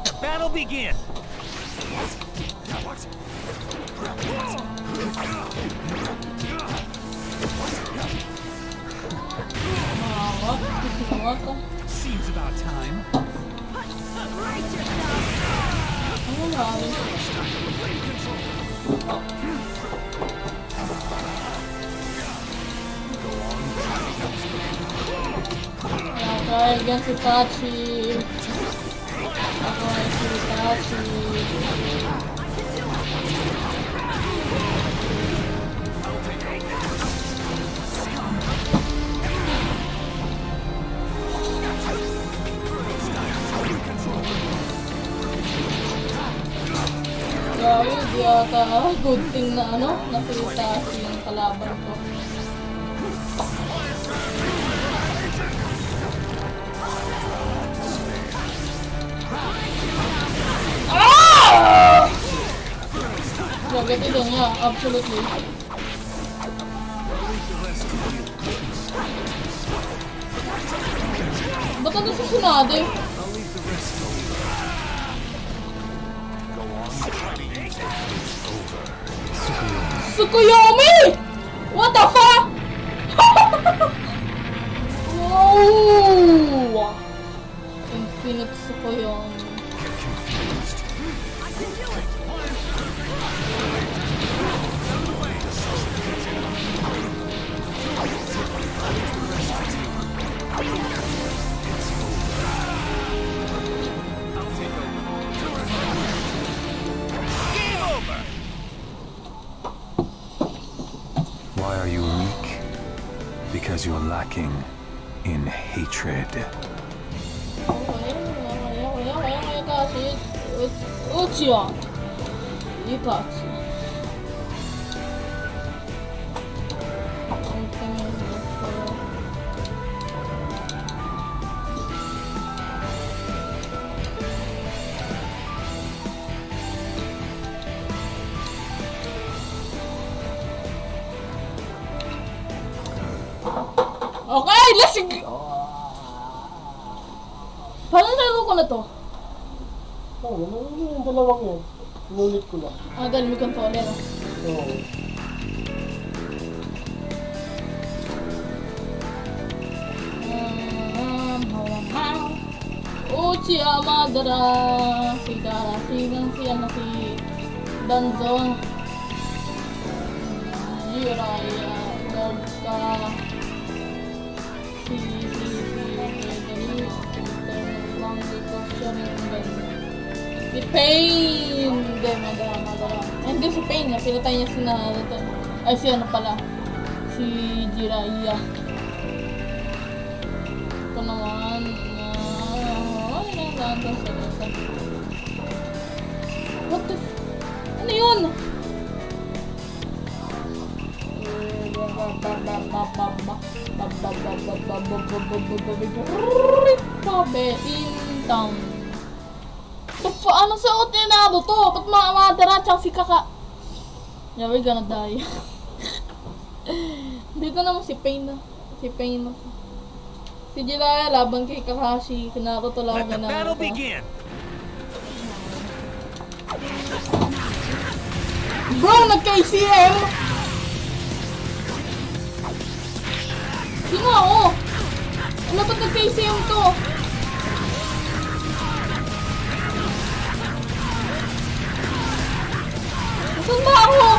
Let the battle begin! Mahawak. Mahawak ka. Seems about time. Ano nga? Again si si Tachi. Grabe, di ata good thing na ano, nasa Tachi yung kalaban ko. Grabe, ito niya, absolutely. Ba't ano susunod eh? Tsukuyomi! What the fuck? Whoa! Infinite Tsukuyomi. Game over! Why are you weak? Because you're lacking in hatred. Ipaksi. Okay, let's go! Paano nagawa ko na to? Oo, oh, ano yung dalawang yun. Inulit ko lang. Ah, dahil may controller. ah. Oo. Uchi Amadara si Dara si Gan si ano si Danzo Jiraiya Gagka si si si Gregory Lang dito siya rin Si Pain Hindi, Madara Eh, Hindi si Pain, eh. pinatay niya si Naruto Ay, si ano pala Si Jiraiya Ito naman ah, Ay, nandun sa dito What the f... Ano yun? Intang. The f- ano sa ni Naruto to? Ba't mga Madara tsaka si Kaka? Yeah, we're gonna die. Dito naman si Pain na. Si Pain na. Si Jiraiya laban kay Kakashi. Si Naruto Let laban the kay battle begin! Bro, nagka-ACM! Sino ako? Ano ba't nagka-ACM to? Nasaan ba ako?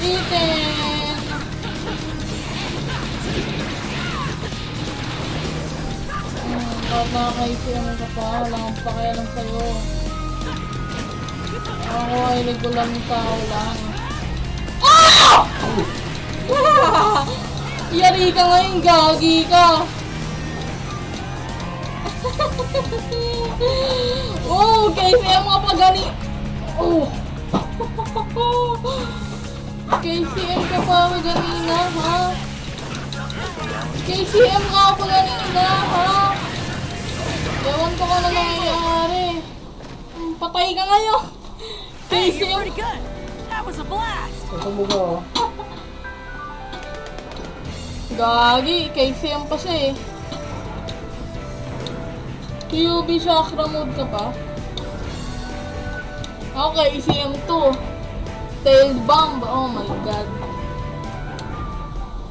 Hmm, kahit nakakaisi naman ka pa, wala akong pakialam sa'yo. Ako ay regulang tao lang. Ah! Yari ka ngayon, gagi ka. oh, kasi ang mga pagani. Oh. KCM ka pa ako ganina, ha? KCM ka ako ganina, ha? Ewan ko kung ano nangyayari. Hmm, Patay ka ngayon. KCM. pretty good. That was a blast. Ito mo ba, oh? Gagi, KCM pa siya eh. QB chakra mode ka pa? Okay, ECM2. Tailed bomb. Oh my god.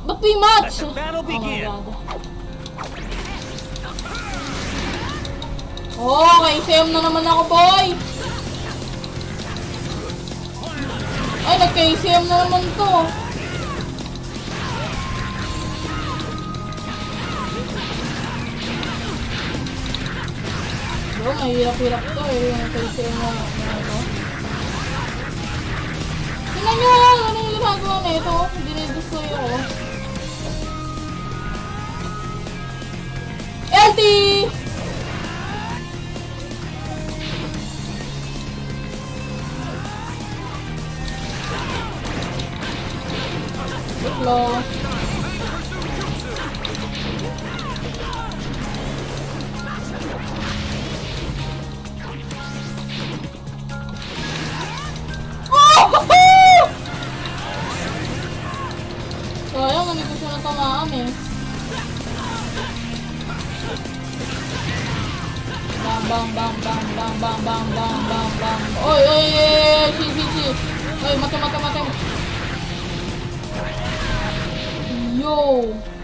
Ba't we match? Oh my god. Oh, KCM na naman ako, boy! Ay, nag-KCM na naman to. Bro, mahirap-hirap to eh. Yung KCM na na ano. Tingnan nyo! Ano yung ginagawa na ito? Dinidestoy ako. LT! Oh.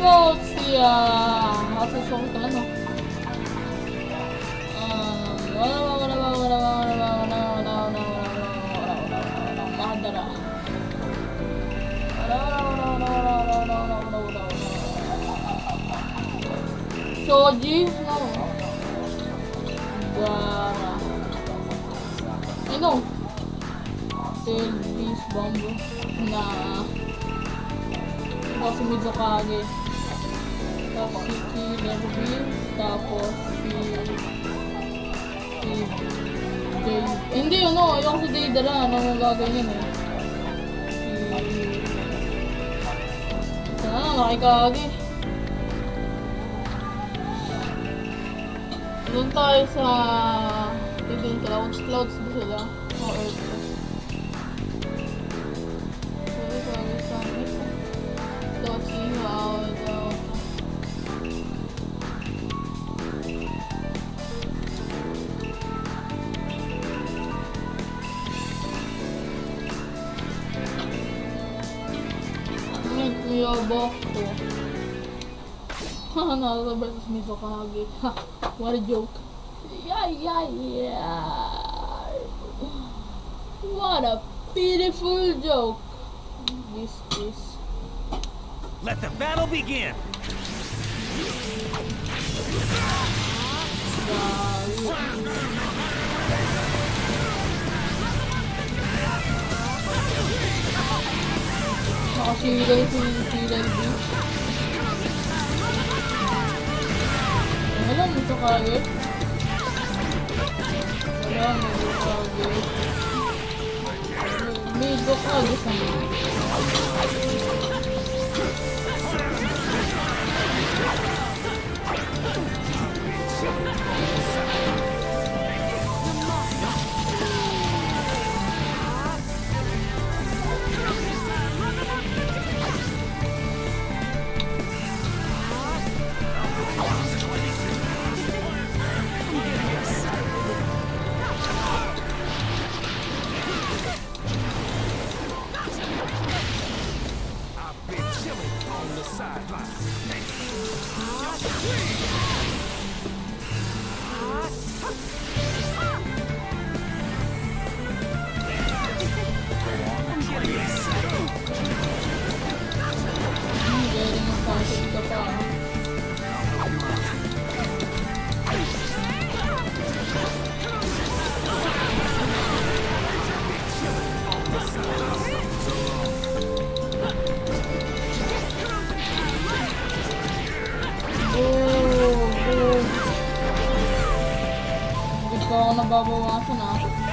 Notícia! Nossa, sou muito não não não não não não não não não não si Mizukage. Tapos si Killer Wheel. Tapos si... Si... Eh, hindi, ano. Ayoko si Deidara. Ano ang gaganyan eh. Si... Sana, nakikage. Doon tayo sa... Doon clouds. Clouds ba sila? O Earth. Sorry, sorry, sorry. See Naruto versus Mizukage. Ha, what a joke. Yeah, yeah, yeah. What a pitiful joke. This is. Let the battle begin. Uh, Nakasilay si Silay B. Wala mo ito kagad. Wala mo ito kagad. Medyo kagad sa mga. I've Hindi ko ako nababawasan ah.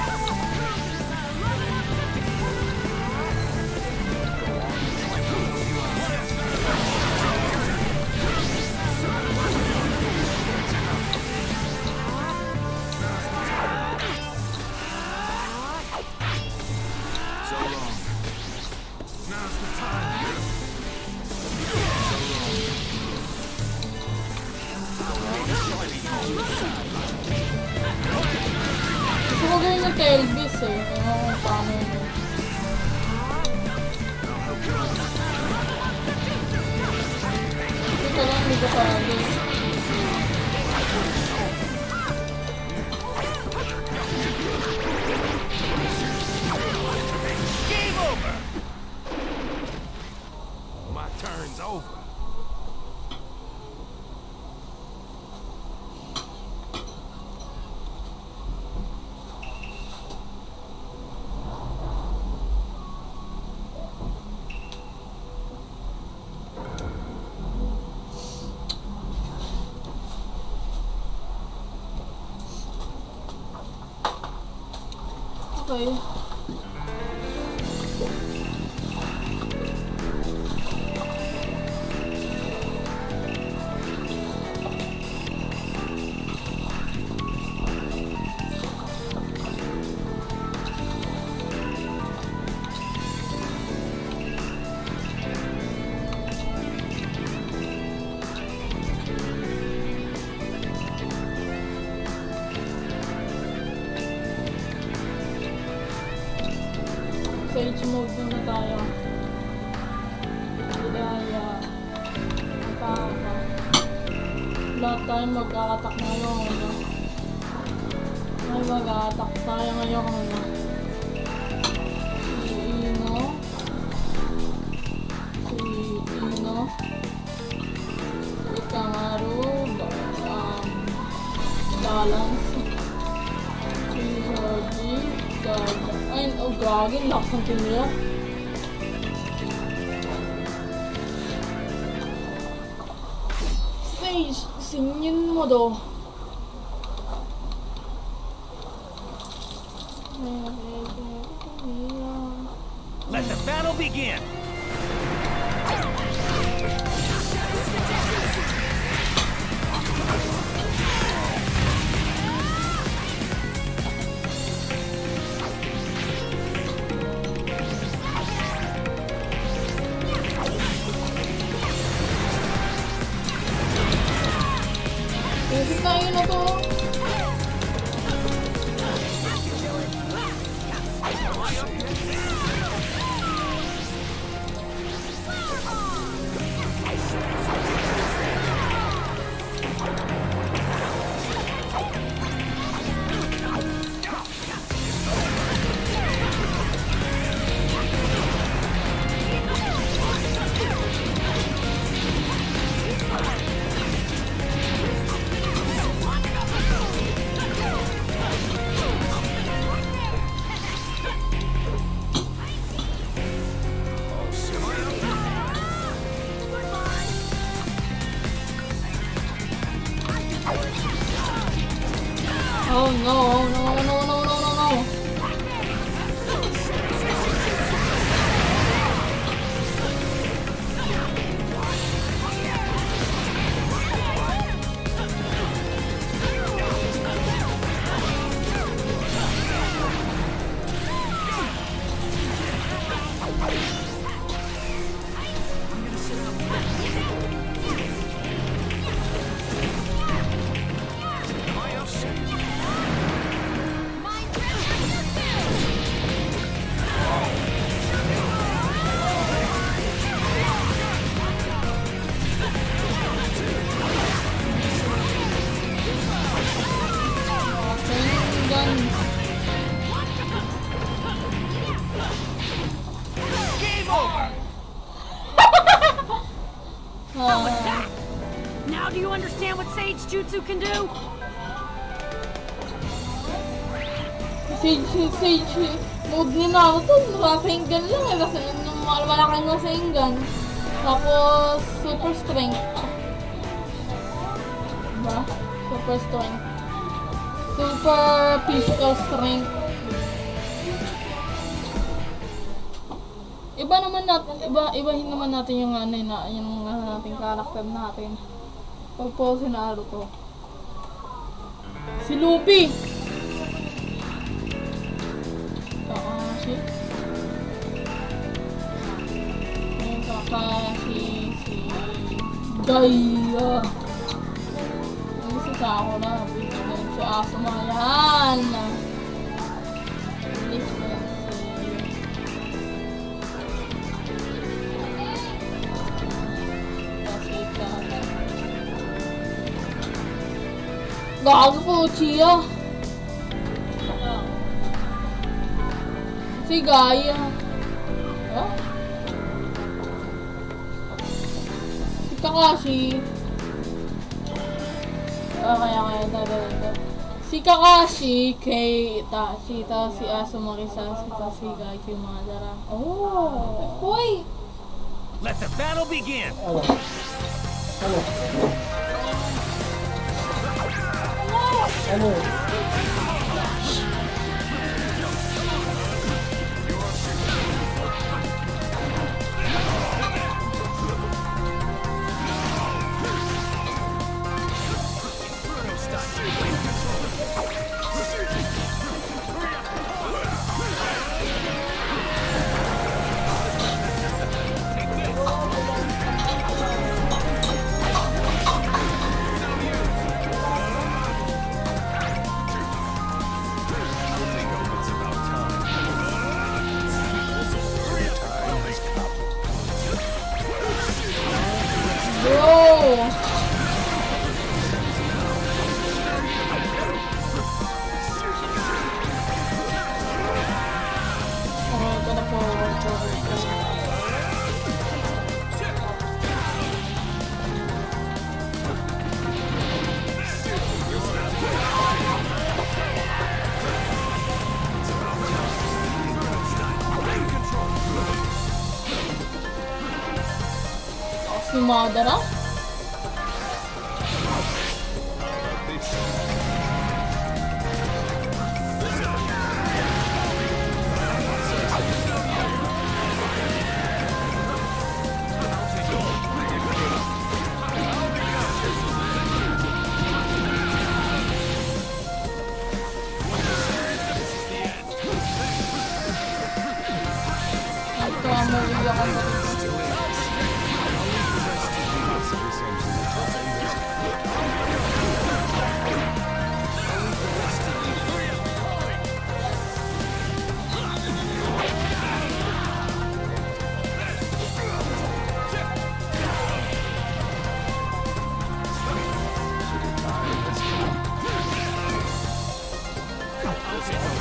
Okay. Oh, gagi. Lakas ng tinira. Stage, singin mo do. Let Pwede tayo na to. Jutsu can do? Sage, Sage, mode ni Naruto, Rasengan lang eh. Kasi yung mal- malaking Rasengan. Tapos, super strength. Diba? Super strength. Super physical strength. Iba naman natin, iba, ibahin naman natin yung ano yun, na, yung uh, nating character natin. Pag po si Naruto. Si Luffy! Kakashi. Yung Kakashi, si Gaia. Yung si Sakura, si Asuma, yan. Different. Gago po, Chia. Si Gaia. Huh? Si Kakashi. Ah, kaya kaya talaga dito. Si Kakashi kay Itachi, tapos si Asumari sa tapos si Gaiki Madara. Oh! Hoy! Let the battle begin. Ano? Ano? Ano? little. Ano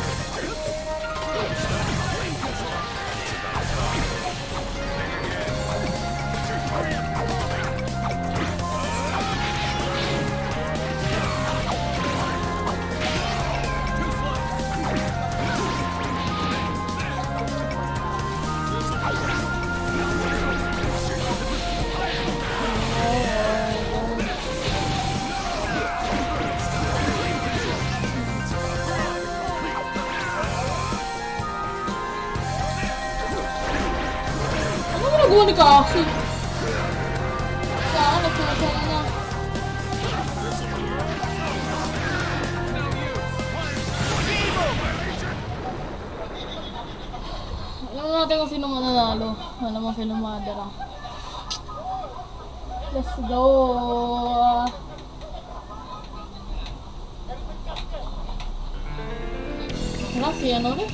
ginagawa ni Kasi? Saan? Nagsusama na. Alam natin kung sino mananalo. Alam mo sino madara. Let's go! Wala si ano rin,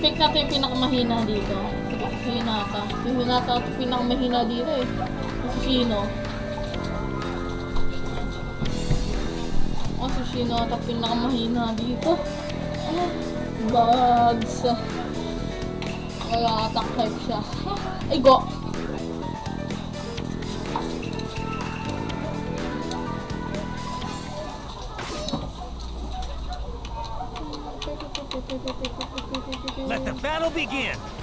pick natin yung pinakamahina dito. Sige, si Hinata. Si Hinata ito pinakamahina dito eh. Si Shino. Oh, si Shino ito pinakamahina dito. Ah, bugs. Wala attack type siya. Ay, go! Begin.